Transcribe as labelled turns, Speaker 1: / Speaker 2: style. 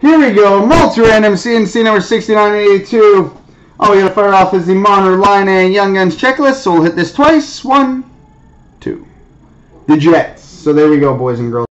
Speaker 1: Here we go. Multi-random CNC number 6982. All we gotta fire off is the Monitor Line A Young Guns checklist. So we'll hit this twice. One, two. The Jets. So there we go, boys and girls.